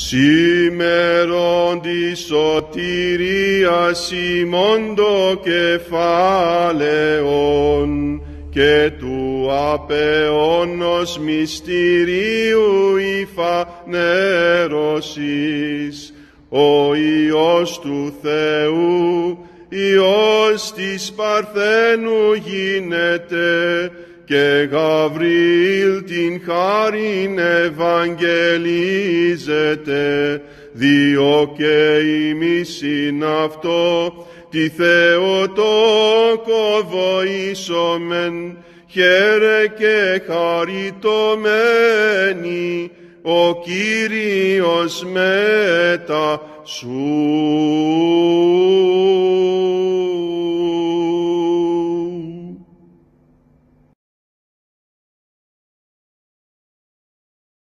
Σήμερον τη σωτηρίας ημών το κεφάλαιον και του απεώνος μυστηρίου η φανέρωσης, ο Υιός του Θεού, Υιός της Παρθένου γίνεται, και Γαβρίλ την χάριν ευαγγελίζεται, διό και ημίσιν αυτό, τη Θεοτόκο βοήσομεν, χαίρε και χαριτωμένη, ο Κύριος μετά σου.